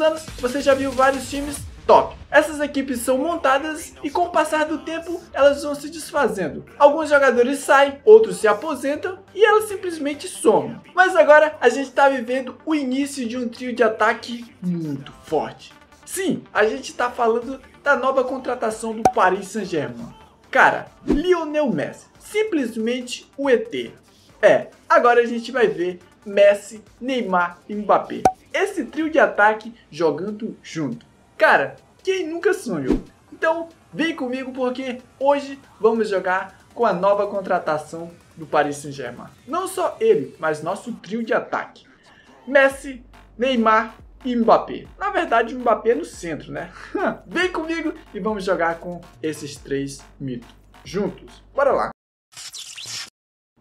anos, você já viu vários times top. Essas equipes são montadas e com o passar do tempo elas vão se desfazendo. Alguns jogadores saem, outros se aposentam e elas simplesmente somem. Mas agora a gente está vivendo o início de um trio de ataque muito forte. Sim, a gente está falando da nova contratação do Paris Saint-Germain. Cara, Lionel Messi, simplesmente o ET. É, agora a gente vai ver Messi, Neymar e Mbappé. Esse trio de ataque jogando junto. Cara, quem nunca sonhou? Então, vem comigo porque hoje vamos jogar com a nova contratação do Paris Saint-Germain. Não só ele, mas nosso trio de ataque. Messi, Neymar e Mbappé. Na verdade, Mbappé no centro, né? Vem comigo e vamos jogar com esses três mitos juntos. Bora lá!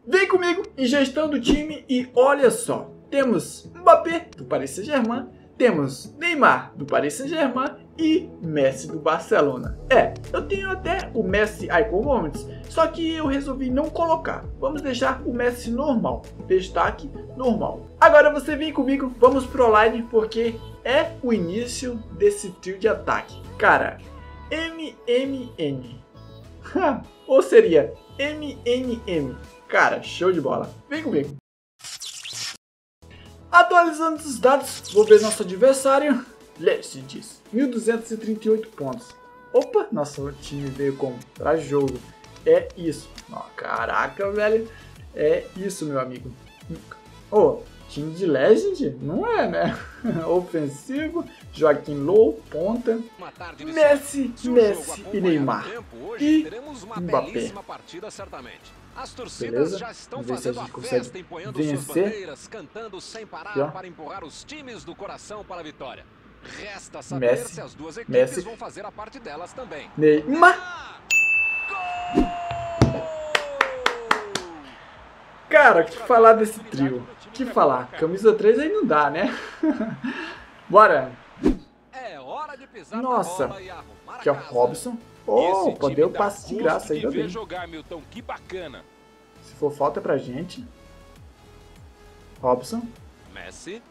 Vem comigo em gestão do time e olha só. Temos Mbappé do Paris Saint-Germain, temos Neymar do Paris Saint-Germain e Messi do Barcelona. É, eu tenho até o Messi Icon Moments, só que eu resolvi não colocar. Vamos deixar o Messi normal, destaque normal. Agora você vem comigo, vamos pro online porque é o início desse trio de ataque. Cara, MMN. Ou seria MNM. Cara, show de bola. Vem comigo. Atualizando os dados, vou ver nosso adversário. Legends, 1238 pontos. Opa, nosso time veio com pra jogo. É isso. Oh, caraca, velho. É isso, meu amigo. Oh, time de Legend? Não é, né? Ofensivo, Joaquim Low, ponta, Messi, Messi e Neymar. e Mbappé. As torcidas Beleza? já estão Vamos fazendo a, a festa, empunhando vencer. sem parar para empurrar os times do coração para a vitória. Resta saber Messi. se as duas equipes Messi. vão fazer a parte delas também. Neymar! Cara, que falar desse trio? Que falar? Camisa 3 aí não dá, né? Bora! É Nossa! Aqui é o Robson. Opa, deu passe de graça ainda bem. Jogar, Milton, que bacana. Se for falta pra gente. Robson. Messi.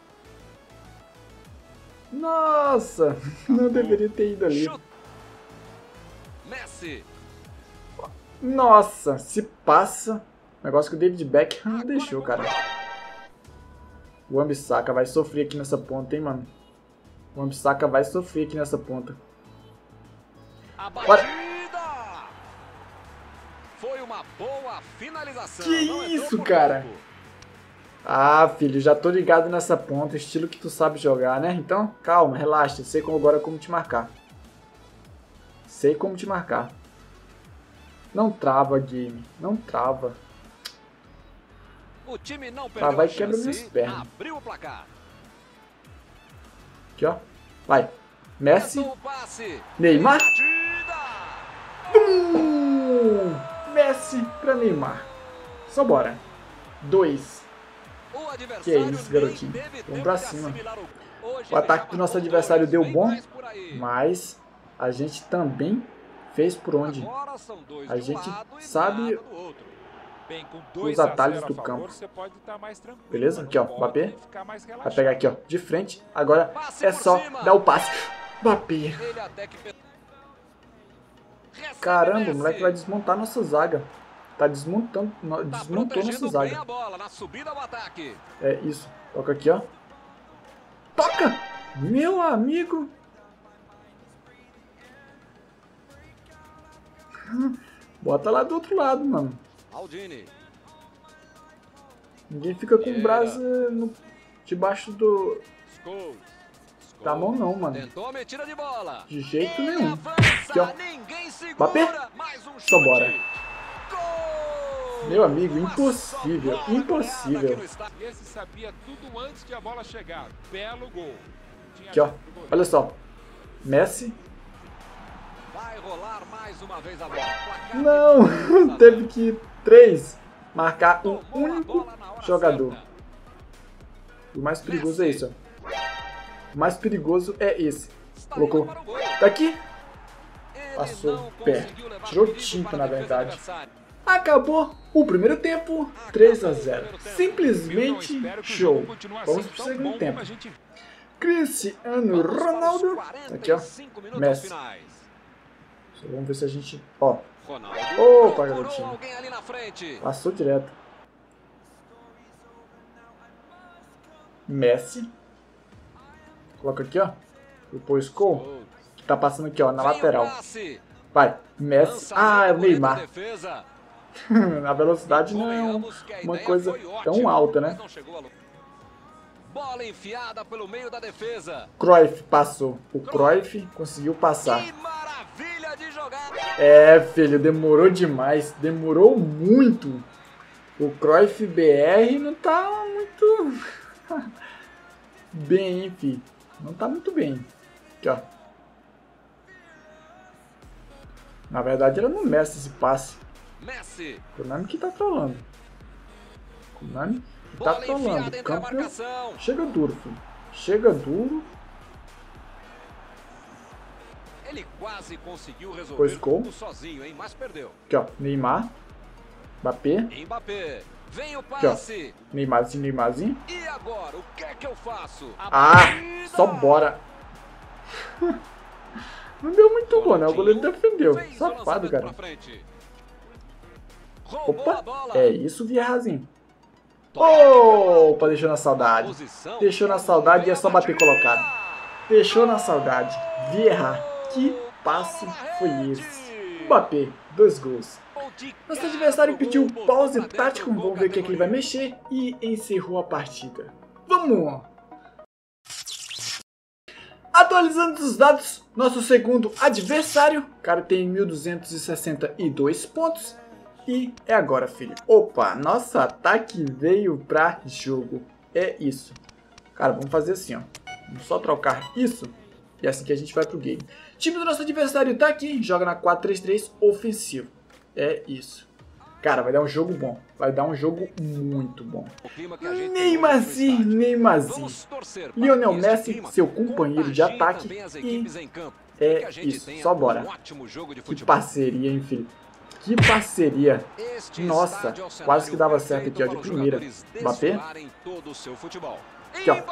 Nossa, não deveria ter ido ali. Messi. Nossa, se passa. Negócio que o David Beckham não deixou, cara. O Ambisaka vai sofrer aqui nessa ponta, hein, mano. O Ambisaka vai sofrer aqui nessa ponta. A batida! Foi uma boa finalização. Que isso, cara? Ah, filho, já tô ligado nessa ponta, estilo que tu sabe jogar, né? Então, calma, relaxa, sei como agora como te marcar. Sei como te marcar. Não trava, game, não trava. O time não Trava e quebra minhas pernas. Abriu o placar. Aqui, ó. Vai. Messi. Neymar. Bum! Messi pra Neymar. Só bora. Dois. Que é isso, garotinho. Vamos pra cima. O ataque do nosso adversário deu bom, mas a gente também fez por onde. A gente sabe os atalhos do campo. Beleza? Aqui, ó. Mbappé. Vai pegar aqui, ó. De frente. Agora é só dar o passe. Mbappé. Caramba, o moleque vai desmontar nossa zaga. Tá desmontando, tá desmontou nossa zaga. É isso. Toca aqui, ó. Toca! Meu amigo! Bota lá do outro lado, mano. Ninguém fica com o braço no, debaixo do... Da mão não, mano. De, de jeito nenhum. Aqui, ó. Mbappé? Só bora. Meu amigo, impossível, impossível. Esse sabia tudo antes de a bola chegar. Belo gol. Aqui, ó. Olha só. Messi. Bola. Não, teve que três marcar um único jogador. O mais perigoso é isso, ó. O mais perigoso é esse. Colocou. Daqui. Passou pé. Tirou tinta, na verdade. Acabou o primeiro tempo, 3 a 0. Simplesmente show. Vamos pro segundo tempo. Cristiano Ronaldo. Aqui, ó. Messi. Vamos ver se a gente... Ó. Opa, garotinho. Passou direto. Messi. Coloca aqui, ó. Depois com. Que tá passando aqui, ó, na lateral. Vai. Messi. Ah, é o Neymar. a velocidade não é uma coisa tão alta, né? Bola enfiada pelo meio da defesa. Cruyff passou. O Cruyff conseguiu passar. É, filho, demorou demais. Demorou muito. O Cruyff BR não tá muito bem, hein, filho. Não tá muito bem. Aqui, ó. Na verdade, era no Messi esse passe. Messi. Konami que tá trolando. Konami que tá trolando. Campo chega duro, filho. Chega duro. Ele quase conseguiu resolver pois gol. sozinho, hein? Mas perdeu. Aqui, ó. Neymar. Mbappé. Mbappé. Vem o passe. Aqui, ó. Neymarzinho, Neymarzinho. E agora, o que é que eu faço? A ah, só bora. Não deu muito bom, né? O goleiro defendeu. Safado, cara. Opa, é isso, Vieirazinho. Opa, deixou na saudade. Deixou na saudade e é só bater colocado. Deixou na saudade. Vieira, que passe foi esse? Mbappé, dois gols. Nosso adversário pediu pause tático, vamos ver o que, é que ele vai mexer e encerrou a partida. Vamos! Atualizando os dados, nosso segundo adversário, o cara tem 1262 pontos e é agora, filho. Opa, nosso ataque veio pra jogo. É isso. Cara, vamos fazer assim, ó. Vamos só trocar isso e é assim que a gente vai pro game. O time do nosso adversário tá aqui, joga na 4-3-3 ofensivo. É isso. Cara, vai dar um jogo bom. Vai dar um jogo muito bom. Neymarzinho, Neymarzinho. Lionel Messi, seu companheiro de ataque. E é isso. Só bora. Que parceria, hein, filho? Que parceria. Nossa, quase que dava certo aqui, ó, de primeira. Mbappé. Aqui, ó.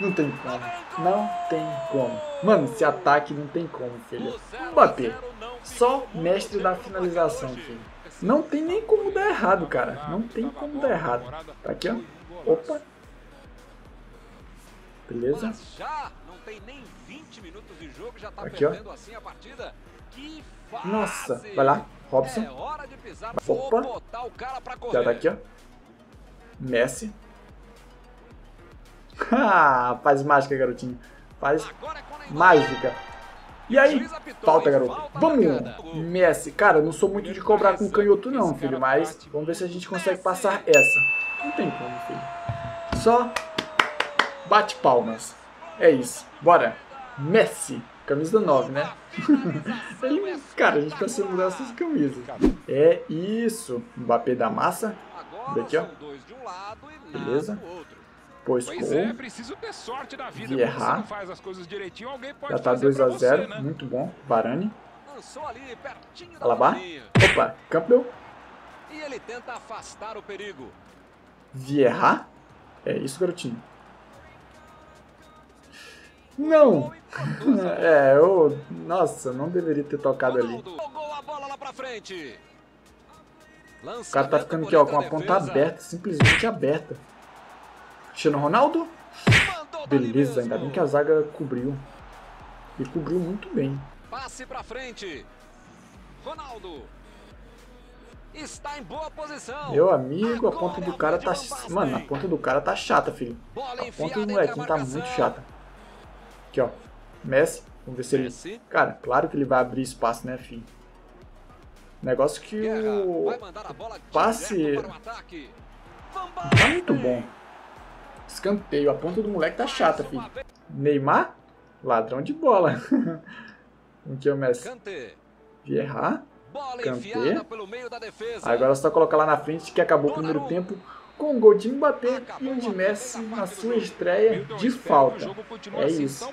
Não tem como. Não tem como. Mano, esse ataque não tem como, filho. Mbappé. Só mestre da finalização, filho. Não tem nem como dar errado, cara. Não tem como dar errado. Tá aqui, ó. Opa. Beleza. Aqui, ó. Nossa, vai lá. Robson. É Opa. Já tá aqui, ó. Messi. Ah, faz mágica, garotinho. Faz mágica. E aí? Falta, garoto. Vamos! Messi. Cara, eu não sou muito de cobrar com canhoto não, filho. Mas vamos ver se a gente consegue passar essa. Não tem como, filho. Só bate palmas. É isso. Bora. Messi. Camisa 9, né? Cara, a gente precisa mudar essas camisas. É isso. Mbappé da massa. Daqui, ó. Beleza. Pois pois é, preciso ter sorte da vida. Vieira. faz as coisas direitinho, alguém pode Já tá 2 a 0 você, né? muito bom. Varane. ali, Alaba. Opa, Campbell. E ele tenta afastar o perigo. Vieira. É isso, garotinho. Não! é, eu. Nossa, não deveria ter tocado ali. O cara tá ficando aqui, ó, com a ponta aberta, simplesmente aberta. Cristiano Ronaldo. Beleza, ainda bem que a zaga cobriu. E cobriu muito bem. Passe pra frente. Ronaldo. Está em boa posição. Meu amigo, a ponta do cara tá... Mano, a ponta do cara tá chata, filho. A ponta do molequinho tá muito chata. Aqui, ó. Messi. Vamos ver se ele... Cara, claro que ele vai abrir espaço, né, filho? Negócio que o passe tá muito bom. Escanteio. A ponta do moleque tá chata, filho. Neymar? Ladrão de bola. Aqui é o Messi. Vieira. Kanté. Agora é só colocar lá na frente que acabou o primeiro tempo com um gol de Mbappé e um de Messi na sua estreia de falta. É isso.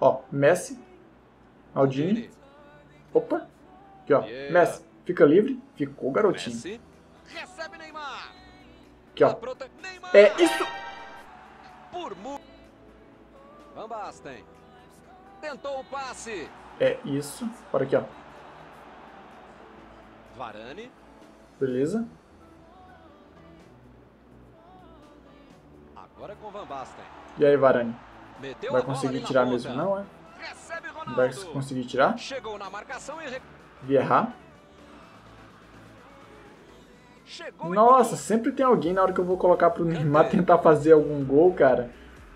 Ó, Messi. Aldini. Opa. Aqui, ó. Messi. Fica livre. Ficou garotinho. Aqui, ó. É isso. Van Basten. Tentou o passe. É isso. Bora aqui, ó. Varane. Beleza. Agora com Van Basten. E aí, Varane? Meteu Vai conseguir tirar mesmo não, é? Não vai conseguir tirar? Chegou na marcação e... Chegou e Nossa, sempre tem alguém na hora que eu vou colocar pro Neymar tentar fazer algum gol, cara.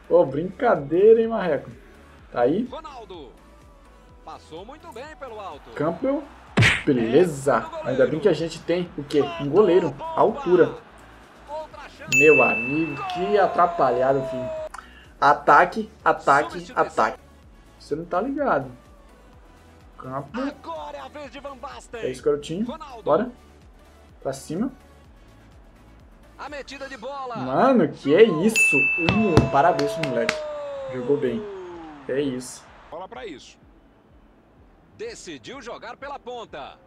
Ô, brincadeira, hein, Marreco? Tá aí. Ronaldo. Passou muito bem pelo alto. Campbell. Beleza. Ainda bem que a gente tem o quê? Um goleiro. Altura. Outra chance. Meu amigo, que atrapalhado, filho. Ataque, ataque, ataque. Você não tá ligado. Agora é a. É isso, garotinho. Bora. Pra cima. A metida de bola. Mano, que é isso? Uh, parabéns pro moleque. Jogou bem. É isso. Bola pra isso. Decidiu jogar pela ponta.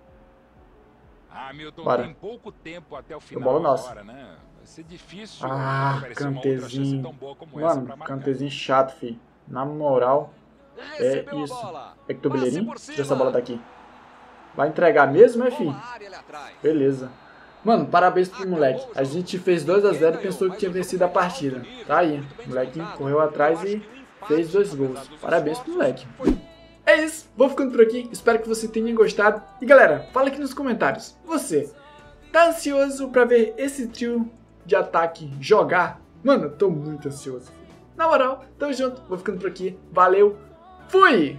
Hamilton Bora. tem pouco tempo até o final bola nossa. agora, né? Vai ser difícil Ah, cantezinho. tão boa como essa Mano, cantezinho chato, filho. Na moral, Recebeu a isso. é que Passe bilheirinho. Tira essa bola daqui. Vai entregar mesmo, é, atrás. Beleza. Mano, parabéns pro moleque. A gente fez 2x0 e pensou que tinha vencido a partida. Tá aí. O moleque correu atrás e fez dois gols. Parabéns pro moleque. É isso. Vou ficando por aqui. Espero que você tenha gostado. E galera, fala aqui nos comentários. Você tá ansioso pra ver esse trio de ataque jogar? Mano, eu tô muito ansioso. Na moral, tamo junto. Vou ficando por aqui. Valeu. Fui!